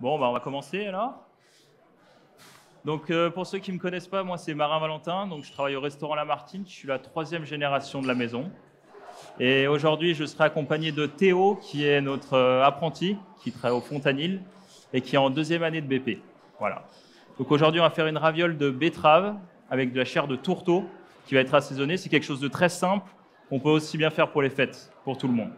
Bon, bah, on va commencer alors. Donc, euh, pour ceux qui ne me connaissent pas, moi c'est Marin Valentin. Donc, je travaille au restaurant La Martine. Je suis la troisième génération de la maison. Et aujourd'hui, je serai accompagné de Théo, qui est notre euh, apprenti, qui travaille au Fontanil et qui est en deuxième année de BP. Voilà. Donc, aujourd'hui, on va faire une raviole de betterave avec de la chair de tourteau qui va être assaisonnée. C'est quelque chose de très simple qu'on peut aussi bien faire pour les fêtes, pour tout le monde.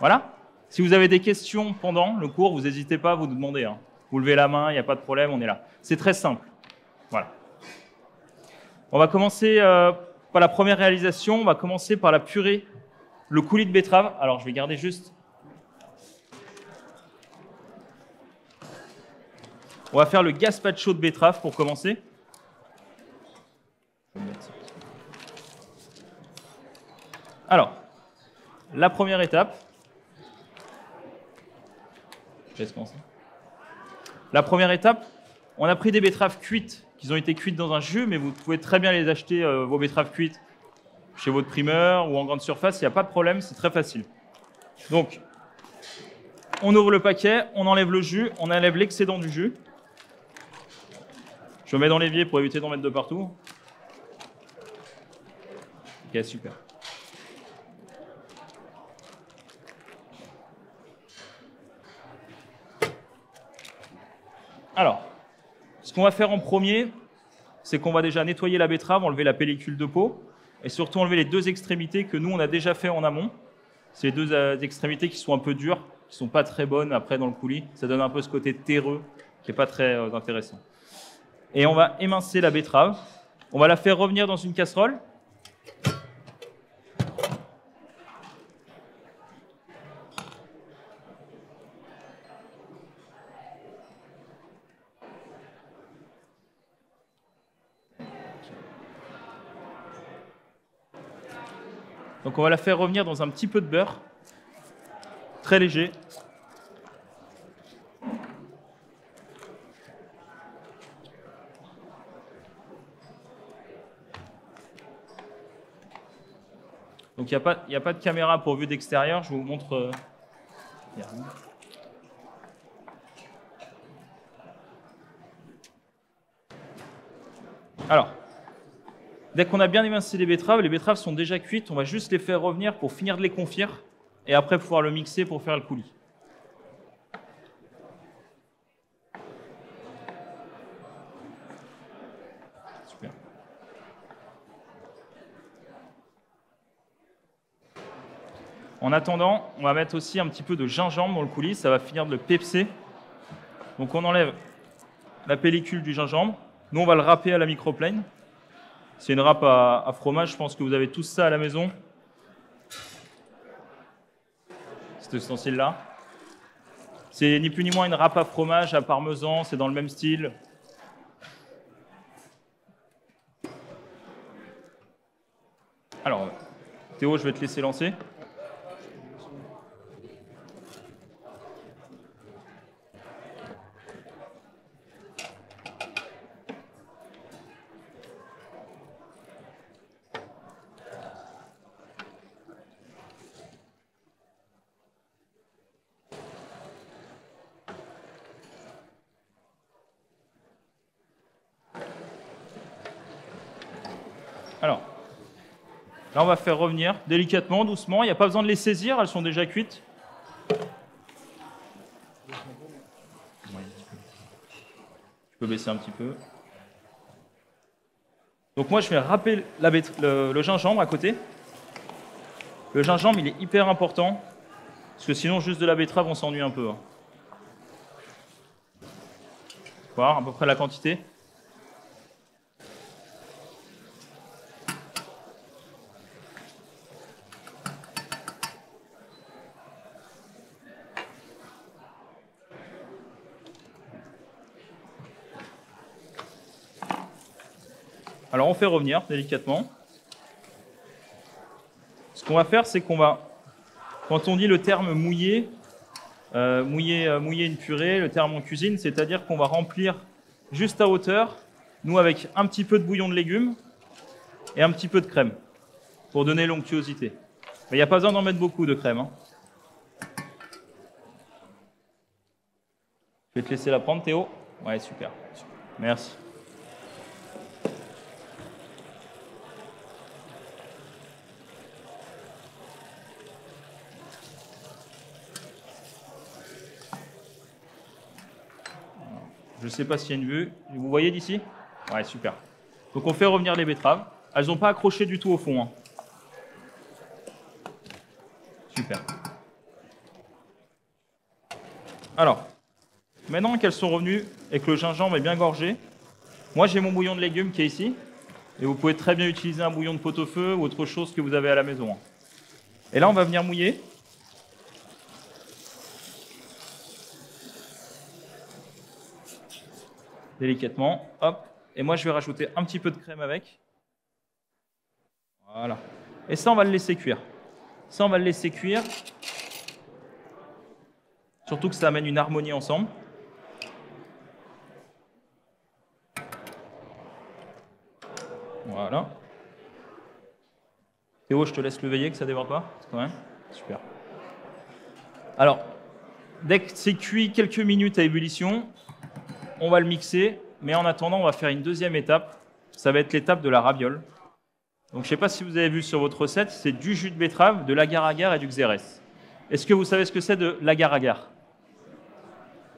Voilà. Si vous avez des questions pendant le cours, vous n'hésitez pas à vous demander. Hein. Vous levez la main, il n'y a pas de problème, on est là. C'est très simple. Voilà. On va commencer euh, par la première réalisation. On va commencer par la purée, le coulis de betterave. Alors, je vais garder juste. On va faire le gazpacho de betterave pour commencer. Alors, la première étape, la première étape, on a pris des betteraves cuites qui ont été cuites dans un jus, mais vous pouvez très bien les acheter, euh, vos betteraves cuites, chez votre primeur ou en grande surface, il n'y a pas de problème, c'est très facile. Donc, on ouvre le paquet, on enlève le jus, on enlève l'excédent du jus. Je mets dans l'évier pour éviter d'en mettre de partout. Ok, super. Alors, ce qu'on va faire en premier, c'est qu'on va déjà nettoyer la betterave, enlever la pellicule de peau, et surtout enlever les deux extrémités que nous, on a déjà fait en amont. Les deux euh, extrémités qui sont un peu dures, qui sont pas très bonnes après dans le coulis. Ça donne un peu ce côté terreux qui est pas très euh, intéressant. Et on va émincer la betterave. On va la faire revenir dans une casserole. On va la faire revenir dans un petit peu de beurre, très léger. Donc il n'y a, pas, a pas de caméra pour vue d'extérieur, je vous montre. Euh, Alors, Dès qu'on a bien émincé les betteraves, les betteraves sont déjà cuites, on va juste les faire revenir pour finir de les confire et après pouvoir le mixer pour faire le coulis. Super. En attendant, on va mettre aussi un petit peu de gingembre dans le coulis, ça va finir de le pepser. Donc on enlève la pellicule du gingembre, nous on va le râper à la microplane. C'est une râpe à, fromage, je pense que vous avez tous ça à la maison. Cet ustensile-là. C'est ni plus ni moins une râpe à fromage à parmesan, c'est dans le même style. Alors, Théo, je vais te laisser lancer. Revenir délicatement, doucement. Il n'y a pas besoin de les saisir, elles sont déjà cuites. Je peux baisser un petit peu. Donc moi, je vais râper le, gingembre à côté. Le gingembre, il est hyper important, parce que sinon, juste de la betterave, on s'ennuie un peu. Hein. Voir à peu près la quantité. Fait revenir délicatement. Ce qu'on va faire, c'est qu'on va, quand on dit le terme mouiller, euh, mouiller, euh, mouiller une purée, le terme en cuisine, c'est-à-dire qu'on va remplir juste à hauteur, nous avec un petit peu de bouillon de légumes et un petit peu de crème pour donner l'onctuosité. Il n'y a pas besoin d'en mettre beaucoup de crème. Hein. Je vais te laisser la prendre, Théo. Ouais, super. Merci. Ne sais pas s'il y a une vue. Vous voyez d'ici? Ouais, super. Donc on fait revenir les betteraves. Elles n'ont pas accroché du tout au fond. hein. Super. Alors, maintenant qu'elles sont revenues et que le gingembre est bien gorgé, moi j'ai mon bouillon de légumes qui est ici. Et vous pouvez très bien utiliser un bouillon de pot-au-feu ou autre chose que vous avez à la maison. hein. Et là, on va venir mouiller. Délicatement. Hop. Et moi, je vais rajouter un petit peu de crème avec. Voilà. Et ça, on va le laisser cuire. Ça, on va le laisser cuire. Surtout que ça amène une harmonie ensemble. Voilà. Théo, je te laisse le veiller que ça déborde pas, quand même. Super. Alors, dès que c'est cuit quelques minutes à ébullition, on va le mixer. Mais en attendant, on va faire une deuxième étape. Ça va être l'étape de la raviole. Donc, je ne sais pas si vous avez vu sur votre recette, c'est du jus de betterave, de l'agar-agar et du xérès. Est-ce que vous savez ce que c'est de l'agar-agar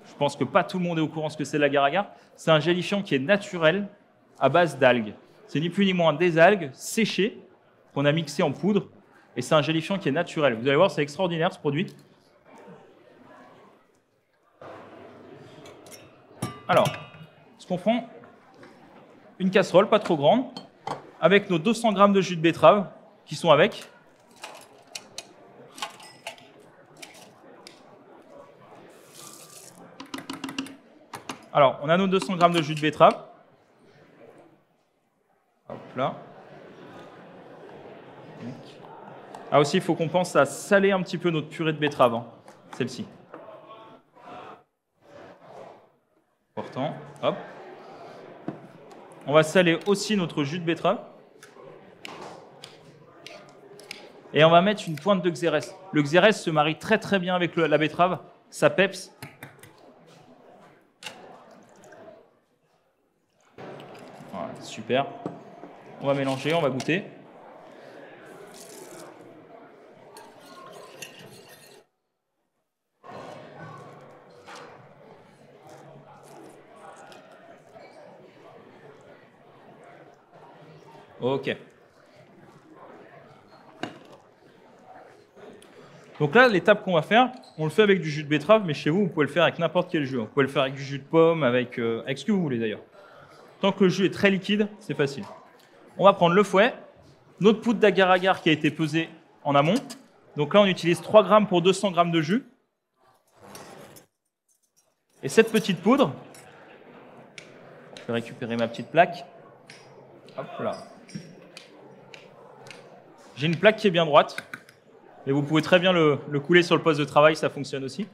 Je pense que pas tout le monde est au courant ce que c'est l'agar-agar. C'est un gélifiant qui est naturel à base d'algues. C'est ni plus ni moins des algues séchées qu'on a mixées en poudre. Et c'est un gélifiant qui est naturel. Vous allez voir, c'est extraordinaire ce produit. Alors, ce qu'on prend, une casserole pas trop grande, avec nos 200 grammes de jus de betterave qui sont avec. Alors, on a nos 200 grammes de jus de betterave. Hop là. Ah aussi, il faut qu'on pense à saler un petit peu notre purée de betterave, hein, celle-ci. On va saler aussi notre jus de betterave. Et on va mettre une pointe de xérès. Le xérès se marie très très bien avec la betterave. Ça peps. Voilà, super. On va mélanger, on va goûter. Ok. Donc là, l'étape qu'on va faire, on le fait avec du jus de betterave, mais chez vous, vous pouvez le faire avec n'importe quel jus. Vous pouvez le faire avec du jus de pomme, avec, euh, avec ce que vous voulez d'ailleurs. Tant que le jus est très liquide, c'est facile. On va prendre le fouet, notre poudre d'agar-agar qui a été pesée en amont. Donc là, on utilise 3 grammes pour 200 grammes de jus. Et cette petite poudre, je vais récupérer ma petite plaque. Hop là. J'ai une plaque qui est bien droite. Et vous pouvez très bien le, le couler sur le poste de travail, ça fonctionne aussi.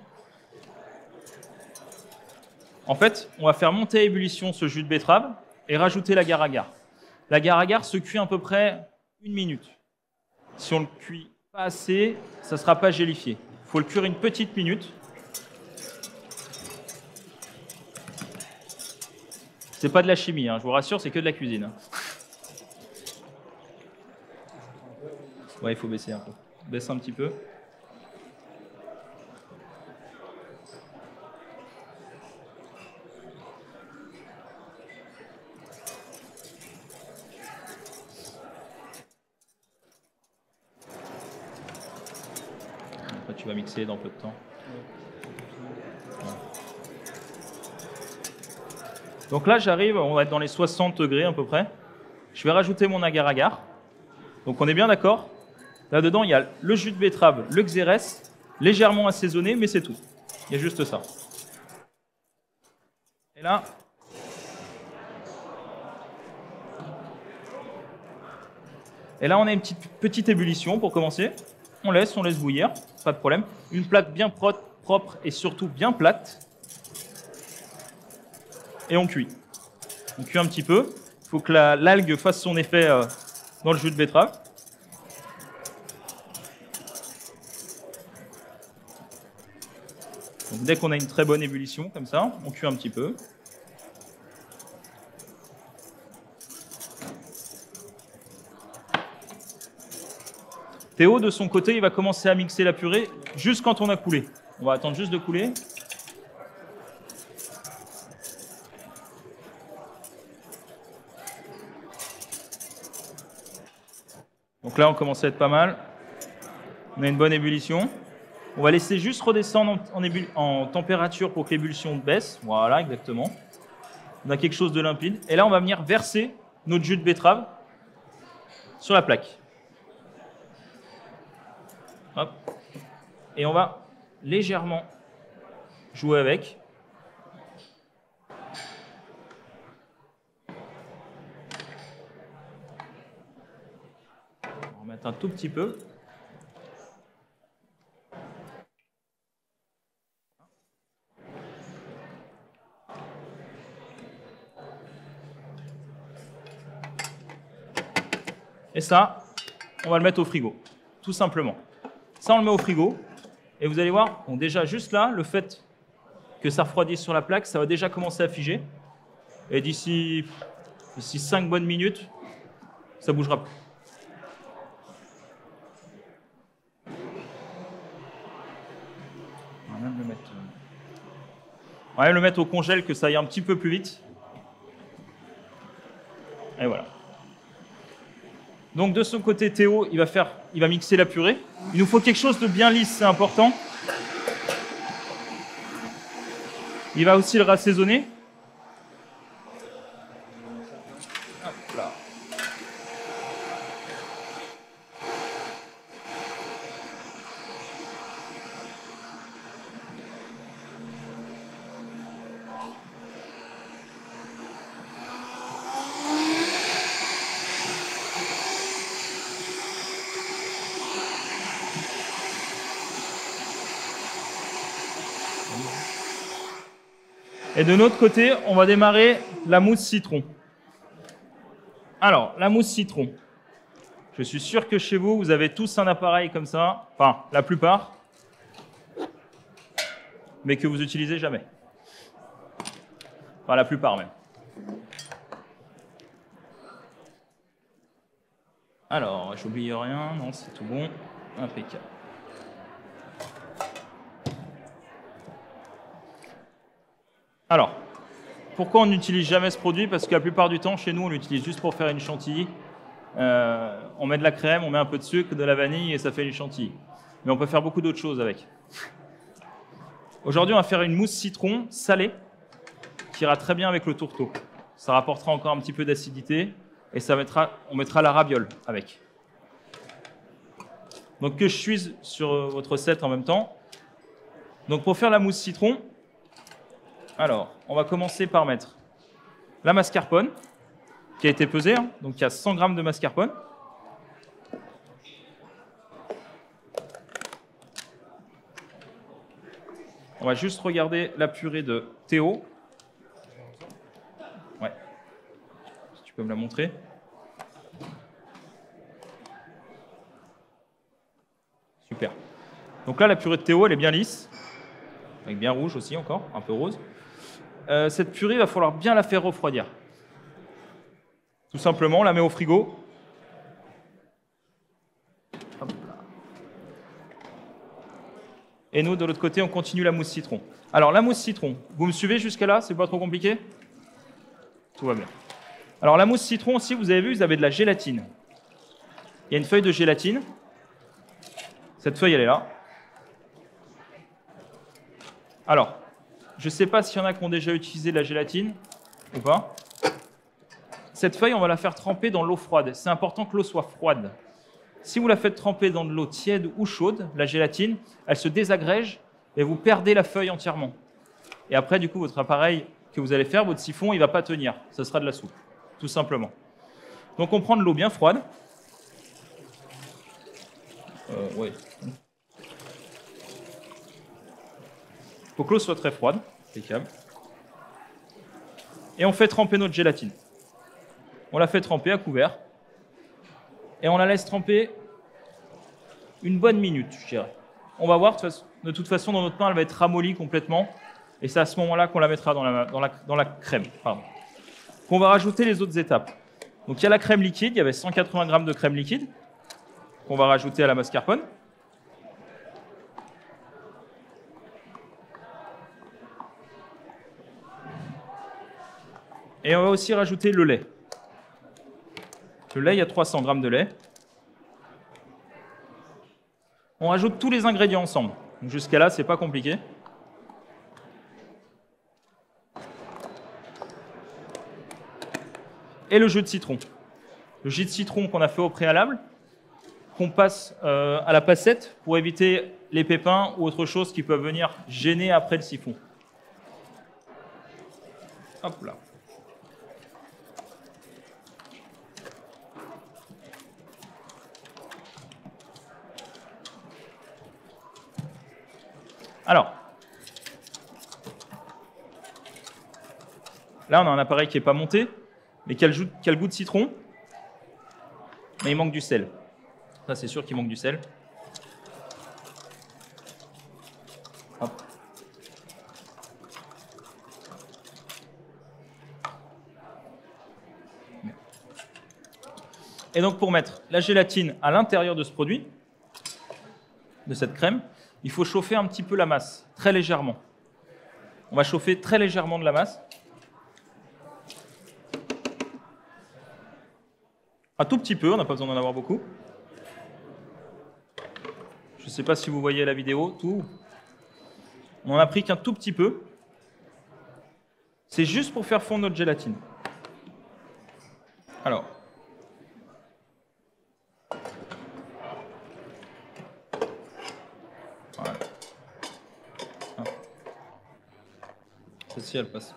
En fait, on va faire monter à ébullition ce jus de betterave et rajouter l'agar-agar. L'agar-agar se cuit à peu près une minute. Si on le cuit pas assez, ça ne sera pas gélifié. Il faut le cuire une petite minute. C'est pas de la chimie, hein, je vous rassure, c'est que de la cuisine. Il faut baisser un peu. Baisse un petit peu. Après, tu vas mixer dans peu de temps. Donc là, j'arrive, on va être dans les 60 degrés à peu près. Je vais rajouter mon agar-agar. Donc on est bien d'accord? Là-dedans, il y a le jus de betterave, le xérès, légèrement assaisonné, mais c'est tout. Il y a juste ça. Et là, et là, on a une petite, petite ébullition pour commencer. On laisse, on laisse bouillir, pas de problème. Une plaque bien pro- propre et surtout bien plate. Et on cuit. On cuit un petit peu. Il faut que la- l'algue fasse son effet euh, dans le jus de betterave. Dès qu'on a une très bonne ébullition, comme ça, on cuit un petit peu. Théo, de son côté, il va commencer à mixer la purée juste quand on a coulé. On va attendre juste de couler. Donc là, on commence à être pas mal. On a une bonne ébullition. On va laisser juste redescendre en, température pour que l'ébullition baisse. Voilà, exactement. On a quelque chose de limpide. Et là, on va venir verser notre jus de betterave sur la plaque. Et on va légèrement jouer avec. On va remettre un tout petit peu. Et ça, on va le mettre au frigo, tout simplement. Ça, on le met au frigo. Et vous allez voir, bon, déjà, juste là, le fait que ça refroidisse sur la plaque, ça va déjà commencer à figer. Et d'ici, d'ici 5 bonnes minutes, ça bougera plus. On va même le mettre, euh, on va même le mettre au congèle que ça aille un petit peu plus vite. Et voilà. Donc de son côté, Théo, il va, faire, il va mixer la purée. Il nous faut quelque chose de bien lisse, c'est important. Il va aussi le rassaisonner. Et de notre côté, on va démarrer la mousse citron. Alors, la mousse citron. Je suis sûr que chez vous, vous avez tous un appareil comme ça, enfin la plupart, mais que vous utilisez jamais. Enfin la plupart même. Alors, j'oublie rien, non, c'est tout bon, impeccable. Alors, pourquoi on n'utilise jamais ce produit? Parce que la plupart du temps, chez nous, on l'utilise juste pour faire une chantilly. Euh, on met de la crème, on met un peu de sucre, de la vanille et ça fait une chantilly. Mais on peut faire beaucoup d'autres choses avec. Aujourd'hui, on va faire une mousse citron salée qui ira très bien avec le tourteau. Ça rapportera encore un petit peu d'acidité et ça mettra, on mettra la raviole avec. Donc que je suis sur votre recette en même temps. Donc pour faire la mousse citron, alors, on va commencer par mettre la mascarpone, qui a été pesée, hein. donc il y a 100 grammes de mascarpone. On va juste regarder la purée de Théo. Ouais. Si tu peux me la montrer. Super. Donc là, la purée de Théo, elle est bien lisse. Avec bien rouge aussi encore, un peu rose. Euh, cette purée, il va falloir bien la faire refroidir. Tout simplement, on la met au frigo. Et nous, de l'autre côté, on continue la mousse citron. Alors, la mousse citron, vous me suivez jusqu'à là C'est pas trop compliqué? Tout va bien. Alors, la mousse citron, aussi, vous avez vu, vous avez de la gélatine. Il y a une feuille de gélatine. Cette feuille, elle est là. Alors, je ne sais pas s'il y en a qui ont déjà utilisé la gélatine ou pas. Cette feuille, on va la faire tremper dans l'eau froide. C'est important que l'eau soit froide. Si vous la faites tremper dans de l'eau tiède ou chaude, la gélatine, elle se désagrège et vous perdez la feuille entièrement. Et après, du coup, votre appareil que vous allez faire, votre siphon, il ne va pas tenir. Ce sera de la soupe, tout simplement. Donc on prend de l'eau bien froide. Euh. Faut que l'eau soit très froide. Et on fait tremper notre gélatine. On la fait tremper à couvert. Et on la laisse tremper une bonne minute, je dirais. On va voir, de toute façon, dans notre pain, elle va être ramollie complètement. Et c'est à ce moment-là qu'on la mettra dans la crème. Pardon. Qu'on va rajouter les autres étapes. Donc il y a la crème liquide, il y avait 180 g de crème liquide qu'on va rajouter à la mascarpone. Et on va aussi rajouter le lait. Le lait, il y a 300 g de lait. On rajoute tous les ingrédients ensemble. Jusqu'à là, c'est pas compliqué. Et le jus de citron. Le jus de citron qu'on a fait au préalable, qu'on passe euh, à la passette pour éviter les pépins ou autre chose qui peuvent venir gêner après le siphon. Hop là. Alors, là, on a un appareil qui n'est pas monté, mais qui a, le, goût de citron, mais il manque du sel. Ça, c'est sûr qu'il manque du sel. Et donc, pour mettre la gélatine à l'intérieur de ce produit, de cette crème, il faut chauffer un petit peu la masse, très légèrement. On va chauffer très légèrement de la masse. Un tout petit peu, on n'a pas besoin d'en avoir beaucoup. Je ne sais pas si vous voyez la vidéo, tout. On n'en a pris qu'un tout petit peu. C'est juste pour faire fondre notre gélatine. Alors, elle passe.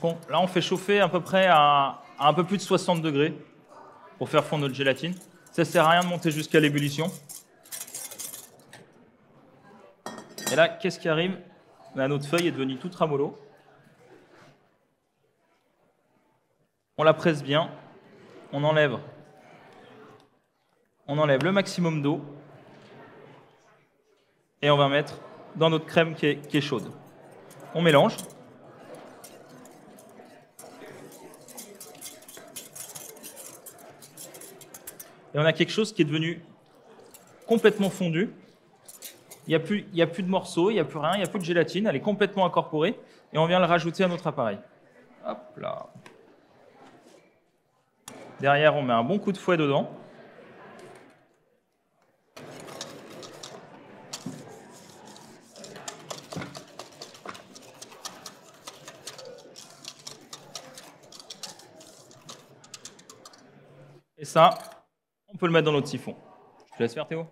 Bon, là on fait chauffer à peu près à, un peu plus de 60 degrés pour faire fondre notre gélatine. Ça sert à rien de monter jusqu'à l'ébullition. Et là, qu'est-ce qui arrive? Notre feuille est devenue toute ramollo. On la presse bien, on enlève, on enlève le maximum d'eau et on va mettre dans notre crème qui est, chaude. On mélange. Et on a quelque chose qui est devenu complètement fondu. Il n'y a, plus, a plus de morceaux, il n'y a plus rien, il n'y a plus de gélatine, elle est complètement incorporée. Et on vient le rajouter à notre appareil. Hop là. Derrière, on met un bon coup de fouet dedans. Et ça, on peut le mettre dans notre siphon. Je te laisse faire Théo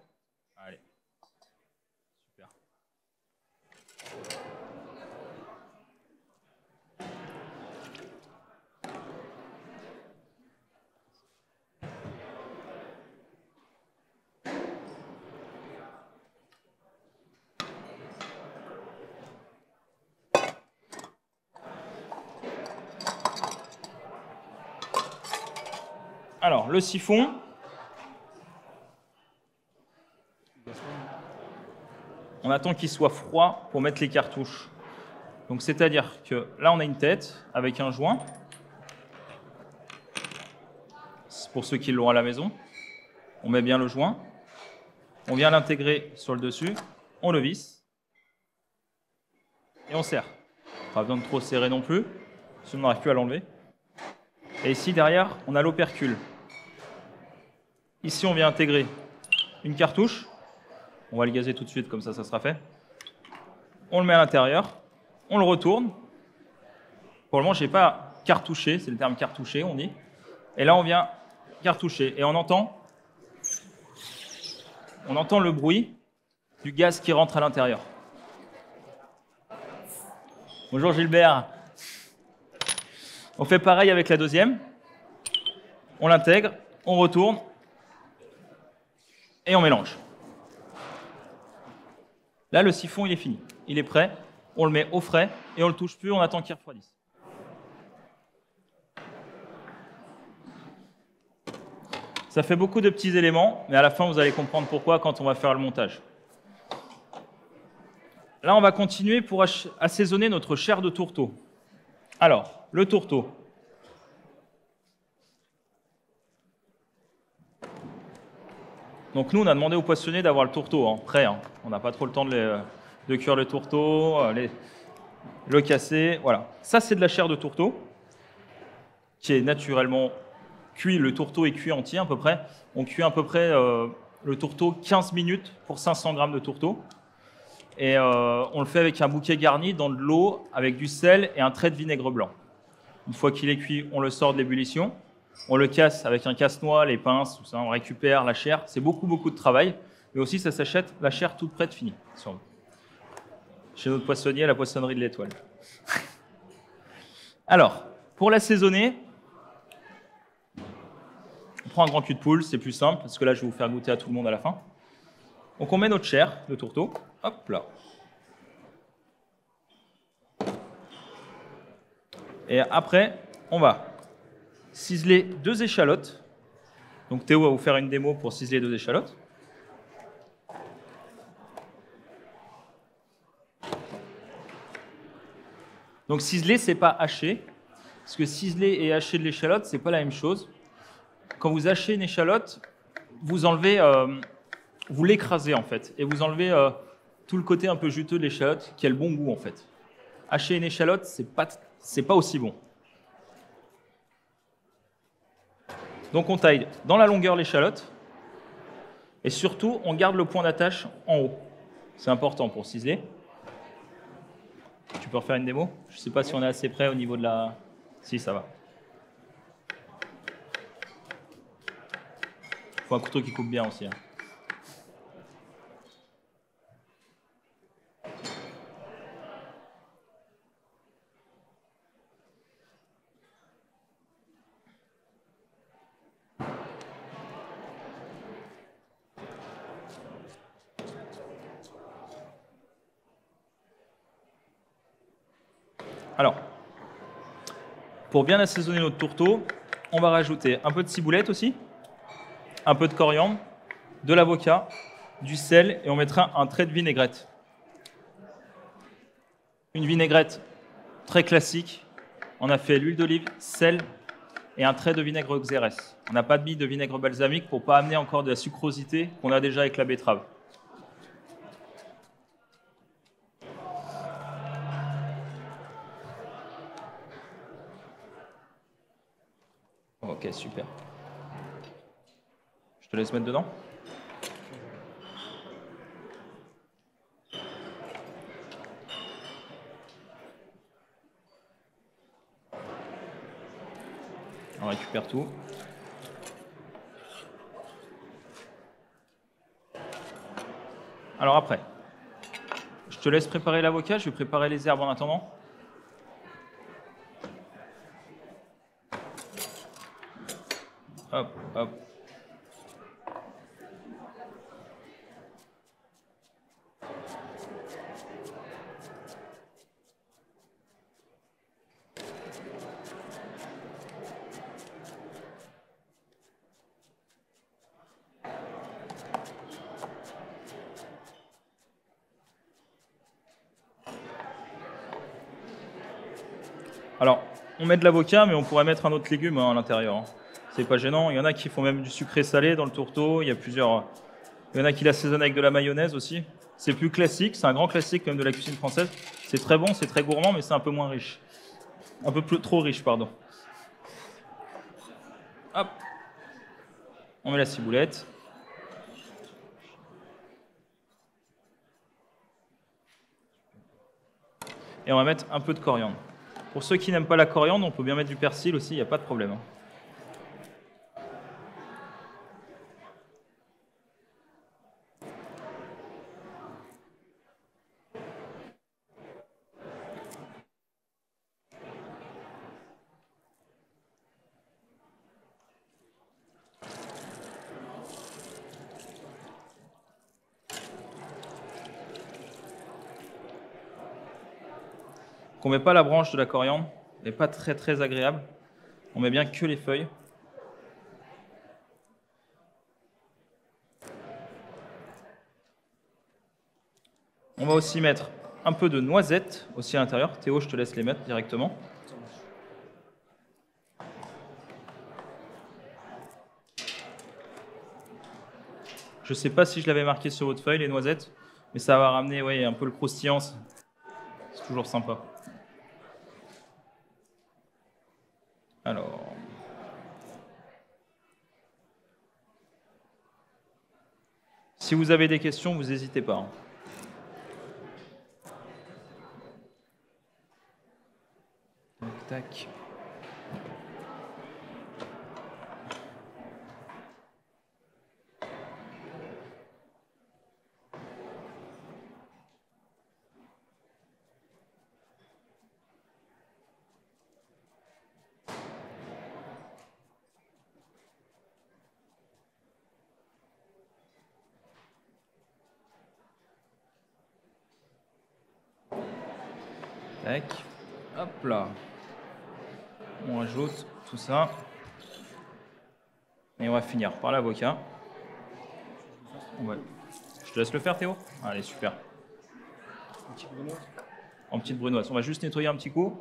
Alors, siphon. On attend qu'il soit froid pour mettre les cartouches. Donc, c'est-à-dire que là, on a une tête avec un joint. Pour ceux qui l'ont à la maison, on met bien le joint. On vient l'intégrer sur le dessus. On le visse. Et on serre. Pas besoin de trop serrer non plus, sinon on n'arrive plus à l'enlever. Et ici, derrière, on a l'opercule. Ici, on vient intégrer une cartouche. On va le gazer tout de suite, comme ça, ça sera fait. On le met à l'intérieur. On le retourne. Pour le moment, je n'ai pas cartouché, c'est le terme cartouché, on dit. Et là, on vient cartoucher. Et on entend, on entend le bruit du gaz qui rentre à l'intérieur. Bonjour Gilbert. On fait pareil avec la deuxième. On l'intègre, on retourne, et on mélange. Là, le siphon, il est fini. Il est prêt. on le met au frais et on le touche plus, on attend qu'il refroidisse. Ça fait beaucoup de petits éléments, mais à la fin, vous allez comprendre pourquoi quand on va faire le montage. Là, on va continuer pour assaisonner notre chair de tourteau. Alors, le tourteau. Donc nous, on a demandé aux poissonniers d'avoir le tourteau hein, prêt. Hein. On n'a pas trop le temps de, cuire le tourteau, euh, le casser. Voilà. Ça, c'est de la chair de tourteau qui est naturellement cuit. Le tourteau est cuit entier à peu près. On cuit à peu près euh, le tourteau 15 minutes pour 500 grammes de tourteau. Et euh, on le fait avec un bouquet garni dans de l'eau, avec du sel et un trait de vinaigre blanc. Une fois qu'il est cuit, on le sort de l'ébullition. On le casse avec un casse-noix, les pinces, tout ça, on récupère la chair. C'est beaucoup, beaucoup de travail. Mais aussi, ça s'achète la chair toute prête finie. Chez notre poissonnier, la poissonnerie de l'étoile. Alors, pour l'assaisonner, on prend un grand cul de poule, c'est plus simple, parce que là, je vais vous faire goûter à tout le monde à la fin. Donc, on met notre chair de tourteau. Hop là. Et après, on va ciseler deux échalotes. Donc Théo va vous faire une démo pour ciseler deux échalotes. Donc ciseler, c'est pas hacher, parce que ciseler et hacher de l'échalote, c'est pas la même chose. Quand vous hachez une échalote, vous enlevez, euh, vous l'écrasez en fait, et vous enlevez euh, tout le côté un peu juteux de l'échalote qui a le bon goût en fait. Hacher une échalote, c'est pas, c'est pas aussi bon. Donc on taille dans la longueur l'échalote et surtout on garde le point d'attache en haut. C'est important pour ciseler. Tu peux refaire une démo? Je ne sais pas si on est assez près au niveau de la... Si, ça va. Il faut un couteau qui coupe bien aussi. Hein. Alors, pour bien assaisonner notre tourteau, on va rajouter un peu de ciboulette aussi, un peu de coriandre, de l'avocat, du sel et on mettra un trait de vinaigrette. Une vinaigrette très classique. On a fait l'huile d'olive, sel et un trait de vinaigre xérès. On n'a pas de bille de vinaigre balsamique pour pas amener encore de la sucrosité qu'on a déjà avec la betterave. Super. Je te laisse mettre dedans. On récupère tout. Alors après, je te laisse préparer l'avocat, je vais préparer les herbes en attendant. Hop, hop. Alors, on met de l'avocat, mais on pourrait mettre un autre légume hein, à l'intérieur. Hein c'est pas gênant. Il y en a qui font même du sucré salé dans le tourteau. Il y a plusieurs. Il y en a qui l'assaisonnent avec de la mayonnaise aussi. C'est plus classique, c'est un grand classique comme de la cuisine française. C'est très bon, c'est très gourmand, mais c'est un peu moins riche. Un peu trop riche, pardon. Hop. On met la ciboulette. Et on va mettre un peu de coriandre. Pour ceux qui n'aiment pas la coriandre, on peut bien mettre du persil aussi, il n'y a pas de problème. Qu'on met pas la branche de la coriandre, elle n'est pas très très agréable. On met bien que les feuilles. On va aussi mettre un peu de noisettes aussi à l'intérieur. Théo, je te laisse les mettre directement. Je ne sais pas si je l'avais marqué sur votre feuille, les noisettes, mais ça va ramener un peu le croustillant. C'est toujours sympa. Alors. Si vous avez des questions, vous n'hésitez pas. hein. Hop là. On ajoute tout ça. Et on va finir par l'avocat. Je te laisse le faire, Théo? Allez, super. En petite brunoise. On va juste nettoyer un petit coup.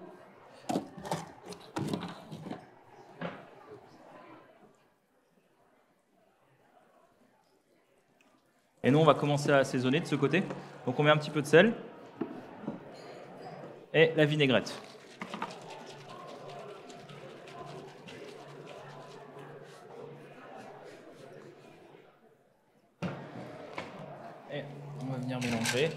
Et nous, on va commencer à assaisonner de ce côté. Donc, on met un petit peu de sel et la vinaigrette. Et on va venir mélanger.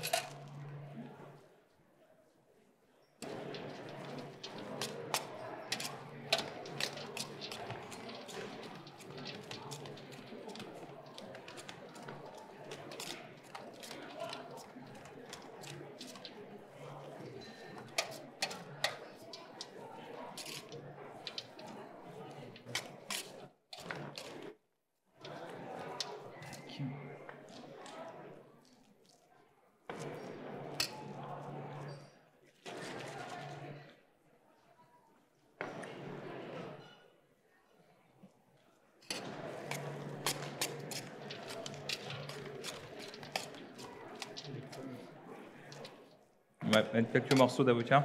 On va mettre quelques morceaux d'avocat.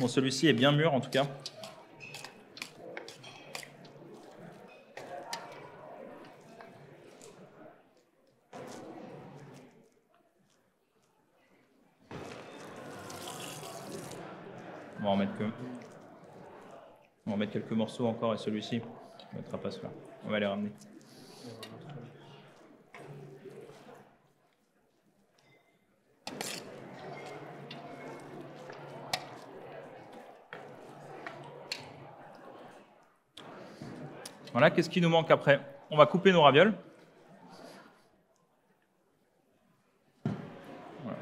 Bon, celui-ci est bien mûr en tout cas. On va en mettre que. On va en mettre quelques morceaux encore et celui-ci, on ne mettra pas cela. On va les ramener. Voilà, qu'est-ce qui nous manque après? On va couper nos ravioles. Voilà.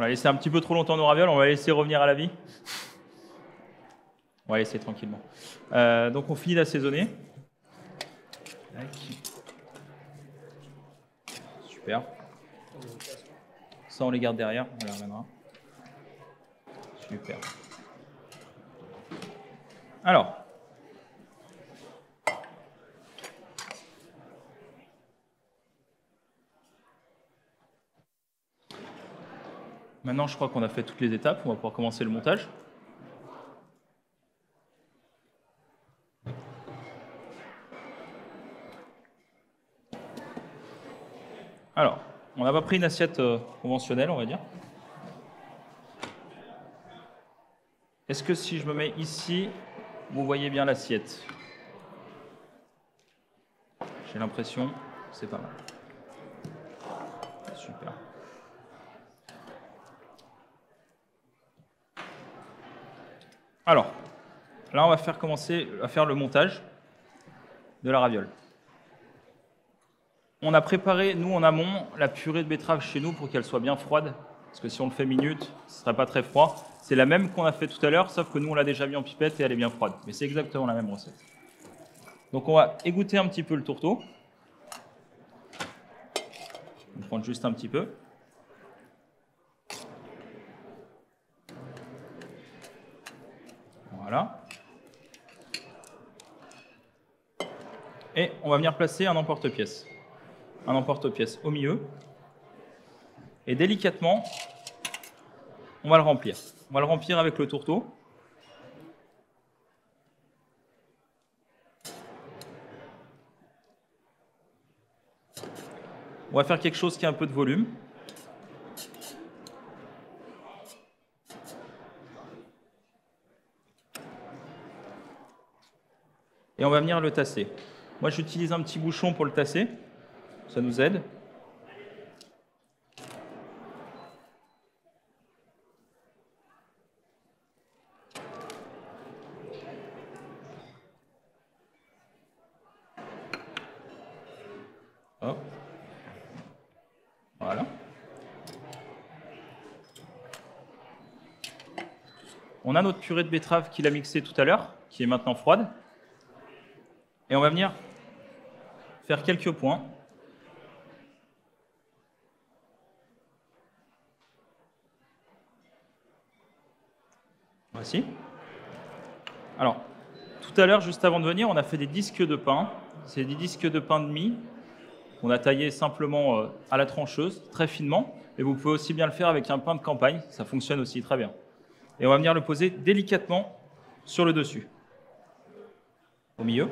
On a laissé un petit peu trop longtemps nos ravioles, on va laisser revenir à la vie. On va laisser tranquillement. Euh, donc on finit d'assaisonner. Super. Ça on les garde derrière, on les ramènera. Super. Alors. Maintenant, je crois qu'on a fait toutes les étapes. On va pouvoir commencer le montage. Alors, on n'a pas pris une assiette euh, conventionnelle, on va dire. Est-ce que si je me mets ici, vous voyez bien l'assiette? J'ai l'impression que c'est pas mal. Super. Alors, là, on va faire commencer à faire le montage de la raviole. on a préparé, nous en amont, la purée de betterave chez nous pour qu'elle soit bien froide. Parce que si on le fait minute, ce ne serait pas très froid. C'est la même qu'on a fait tout à l'heure, sauf que nous, on l'a déjà mis en pipette et elle est bien froide. Mais c'est exactement la même recette. Donc on va égoutter un petit peu le tourteau. On va prendre juste un petit peu. Voilà. Et on va venir placer un emporte-pièce. Un emporte-pièce au milieu. Et délicatement, on va le remplir. On va le remplir avec le tourteau. On va faire quelque chose qui a un peu de volume. Et on va venir le tasser. Moi, j'utilise un petit bouchon pour le tasser. Ça nous aide. Voilà. On a notre purée de betterave qu'il a mixée tout à l'heure, qui est maintenant froide. Et on va venir faire quelques points. Voici. Alors, tout à l'heure, juste avant de venir, on a fait des disques de pain. C'est des disques de pain de mie on a taillé simplement euh, à la trancheuse, très finement. Et vous pouvez aussi bien le faire avec un pain de campagne, ça fonctionne aussi très bien. Et on va venir le poser délicatement sur le dessus. Au milieu.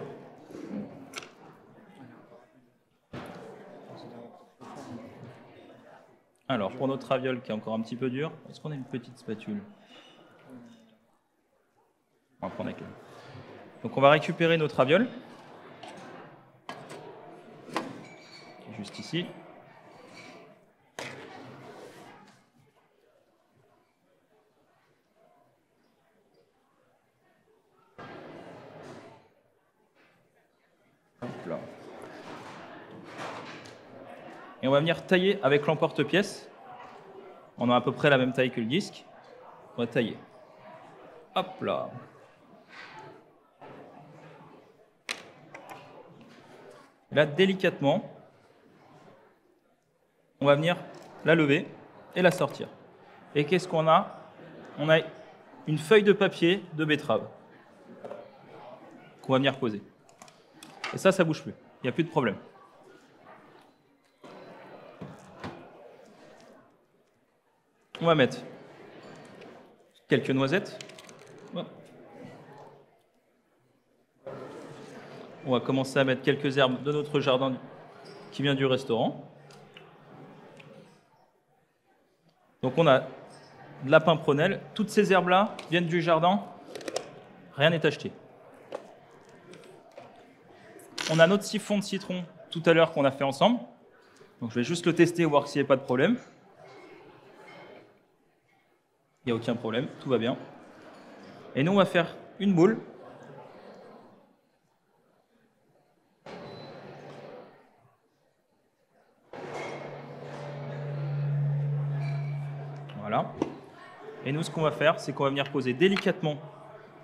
Alors, pour notre raviole qui est encore un petit peu dur, est-ce qu'on a une petite spatule On va prendre Donc, on va récupérer notre raviole. juste ici. On va venir tailler avec l'emporte-pièce. On a à peu près la même taille que le disque. On va tailler. Hop là. Là, délicatement, on va venir la lever et la sortir. Et qu'est-ce qu'on a? On a une feuille de papier de betterave qu'on va venir poser. Et ça, ça bouge plus. Il n'y a plus de problème. On va mettre quelques noisettes. On va commencer à mettre quelques herbes de notre jardin qui vient du restaurant. Donc on a de la pimpronelle. Toutes ces herbes-là viennent du jardin. Rien n'est acheté. On a notre siphon de citron tout à l'heure qu'on a fait ensemble. Je vais juste le tester, voir s'il n'y a pas de problème. Il n'y a aucun problème, tout va bien. Et nous, on va faire une boule Et nous, ce qu'on va faire, c'est qu'on va venir poser délicatement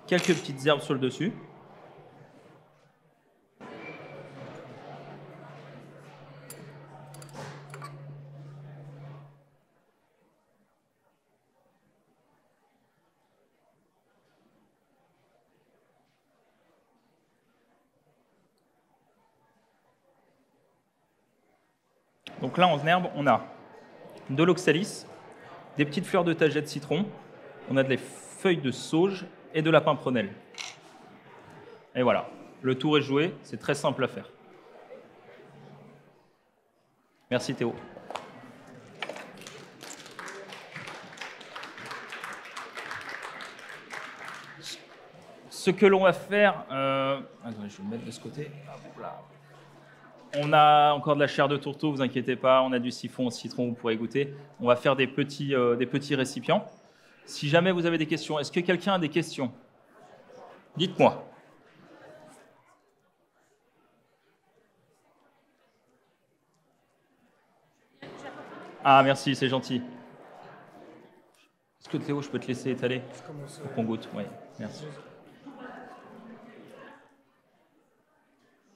quelques petites herbes sur le dessus. Donc là, en herbe, on a de l'oxalis, des petites fleurs de tagette de citron, on a des feuilles de sauge et de la pimprenelle. Et voilà, le tour est joué, c'est très simple à faire. Merci Théo. Ce que l'on va faire, euh... attendez, je vais le mettre de ce côté. On a encore de la chair de tourteau, vous inquiétez pas. On a du siphon au citron, vous pourrez goûter. On va faire des petits, euh, des petits récipients. Si jamais vous avez des questions, est-ce que quelqu'un a des questions? Dites-moi. Ah, merci, c'est gentil. Est-ce que Théo, je peux te laisser étaler? Pour qu'on goûte Oui, merci.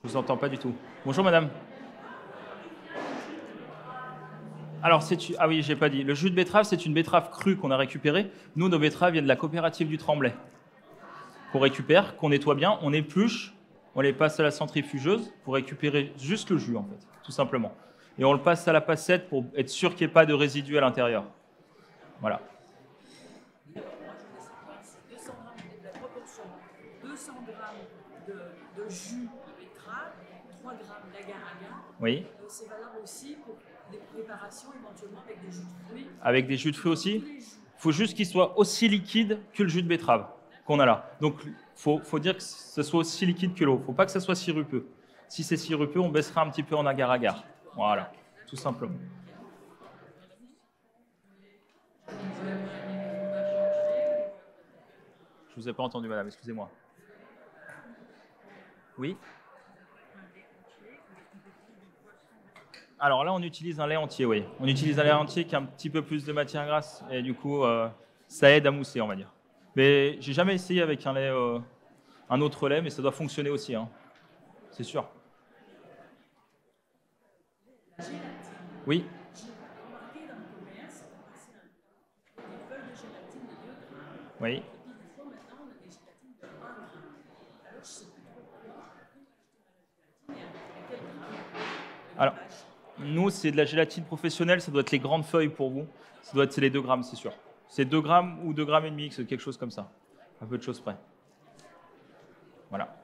Je vous entends pas du tout. Bonjour madame. Alors, c'est ah oui, j'ai pas dit. Le jus de betterave, c'est une betterave crue qu'on a récupérée. Nous, nos betteraves viennent de la coopérative du Tremblay. Qu'on récupère, qu'on nettoie bien, on épluche, on les passe à la centrifugeuse pour récupérer juste le jus, en fait, tout simplement. Et on le passe à la passette pour être sûr qu'il n'y ait pas de résidus à l'intérieur. Voilà. 200 g de, jus de betterave, 3 g d'agar-agar. Oui. C'est valable aussi pour des préparations éventuellement avec des jus de fruits. Avec des jus de fruits aussi Il faut juste qu'il soit aussi liquide que le jus de betterave qu'on a là. Donc, il faut, faut, dire que ce soit aussi liquide que l'eau. Il ne faut pas que ce soit sirupeux. Si c'est sirupeux, on baissera un petit peu en agar-agar. Voilà, tout simplement. Je vous ai pas entendu, madame, excusez-moi. Oui Alors là, on utilise un lait entier, oui. On utilise un lait entier qui a un petit peu plus de matière grasse et du coup, euh, ça aide à mousser, on va dire. Mais j'ai jamais essayé avec un euh, autre lait, mais ça doit fonctionner aussi, hein. c'est sûr. Oui. Oui. Alors, nous, c'est de la gélatine professionnelle, ça doit être les grandes feuilles pour vous. Ça doit être les 2 grammes, c'est sûr. C'est 2 grammes ou 2 grammes et demi, c'est quelque chose comme ça. Un peu de choses près. Voilà.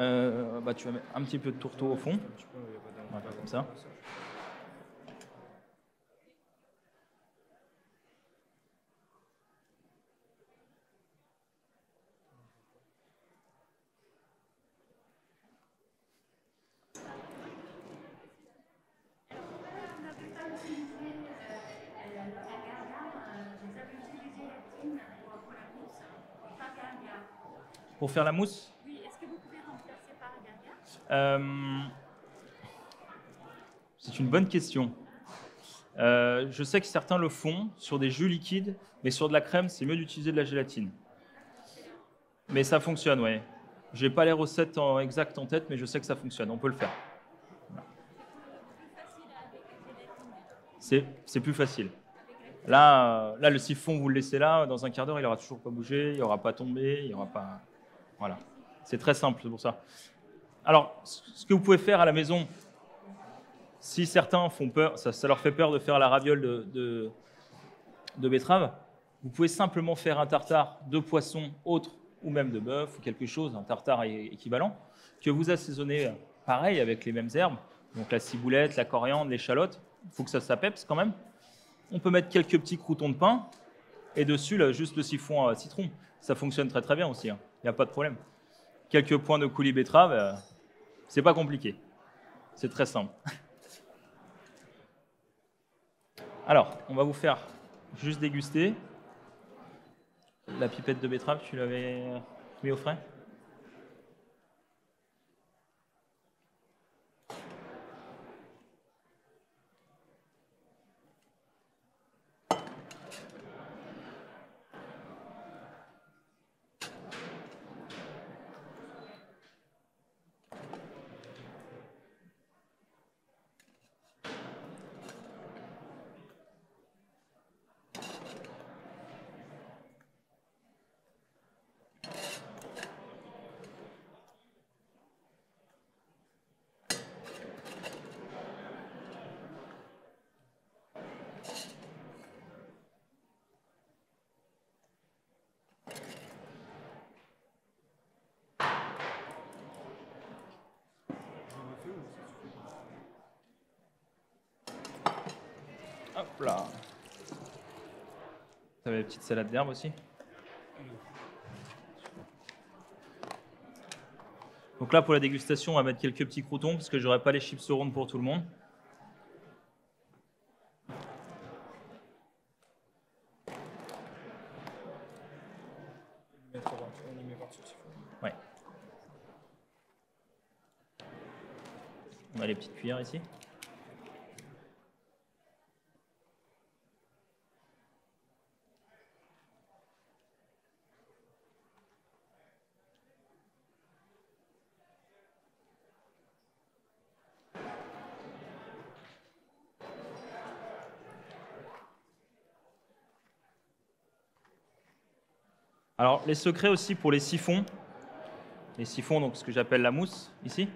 Euh, bah, tu vas mettre un petit peu de tourteau au fond. Comme ça. Pour faire la mousse Oui, est-ce que vous pouvez euh, C'est une bonne question. Euh, je sais que certains le font sur des jus liquides, mais sur de la crème, c'est mieux d'utiliser de la gélatine. Mais ça fonctionne, oui. Je n'ai pas les recettes en, exactes en tête, mais je sais que ça fonctionne. On peut le faire. C'est plus facile. Là, là, le siphon, vous le laissez là, dans un quart d'heure, il n'aura toujours pas bougé, il n'aura pas tombé, il n'y aura pas. Voilà. C'est très simple, pour ça. Alors, ce que vous pouvez faire à la maison, si certains font peur, ça, leur fait peur de faire la raviole de, de, betterave, vous pouvez simplement faire un tartare de poisson autre ou même de bœuf ou quelque chose, un tartare équivalent, que vous assaisonnez pareil avec les mêmes herbes, donc la ciboulette, la coriandre, l'échalote. Il faut que ça s'apepse quand même. On peut mettre quelques petits croutons de pain et dessus là, juste le siphon à citron. Ça fonctionne très très bien aussi. Hein il n'y a pas de problème. Quelques points de coulis betterave, euh, c'est pas compliqué. C'est très simple. Alors, on va vous faire juste déguster. La pipette de betterave, tu l'avais mis au frais? Là. Vous avez la petite salade d'herbe aussi Donc là, pour la dégustation, on va mettre quelques petits croutons parce que j'aurai pas les chips rondes pour tout le monde. Ouais. On a les petites cuillères ici. Alors, les secrets aussi pour les siphons. Les siphons, donc ce que j'appelle la mousse, ici.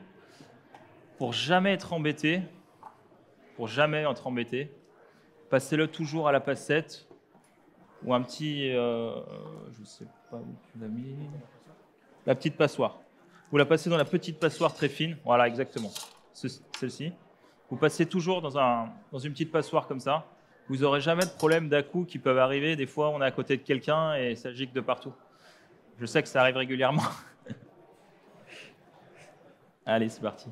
Pour jamais être embêté, pour jamais être embêté, passez-le toujours à la passette ou un petit, euh, je sais pas où tu l'as mis, la petite passoire. Vous la passez dans la petite passoire très fine, voilà exactement, Ce- celle-ci. Vous passez toujours dans, un, dans une petite passoire comme ça. Vous n'aurez jamais de problème d'à-coups qui peuvent arriver. Des fois, on est à côté de quelqu'un et ça gicle de partout. Je sais que ça arrive régulièrement. Allez, c'est parti.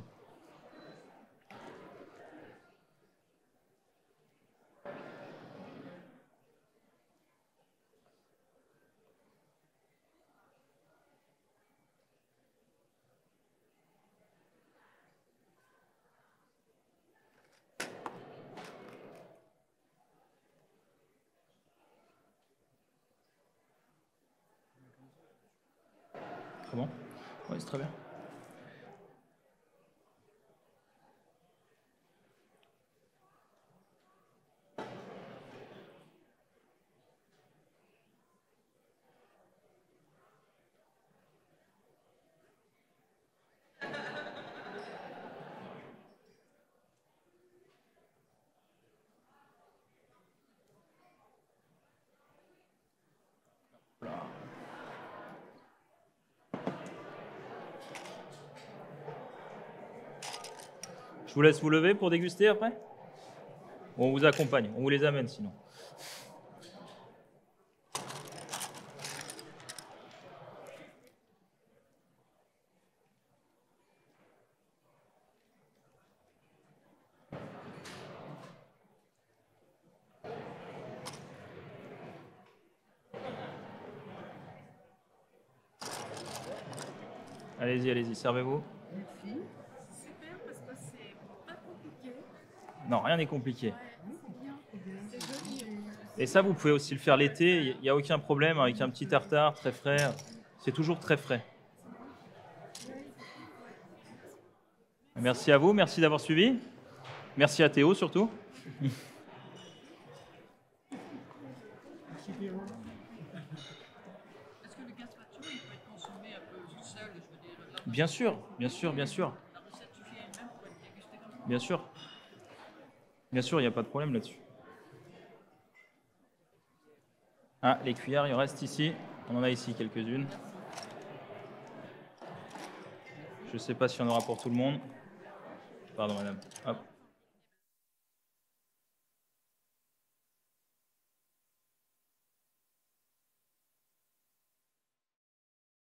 Comment Oui, c'est très bien. Je vous laisse vous lever pour déguster après? On vous accompagne, on vous les amène sinon. Allez-y, allez-y, servez-vous. Super parce que c'est pas compliqué. Non, rien n'est compliqué. Bien. Et ça, vous pouvez aussi le faire l'été, il n'y a aucun problème avec un petit tartare très frais. C'est toujours très frais. Merci à vous, merci d'avoir suivi. Merci à Théo surtout. Bien sûr, bien sûr, bien sûr, la recette suffit elle-même pour être dégustée comme ça bien sûr. Bien sûr, il n'y a pas de problème là-dessus. Ah, les cuillères, il reste ici. On en a ici quelques-unes. Je ne sais pas s'il y en aura pour tout le monde. Pardon, madame. Hop.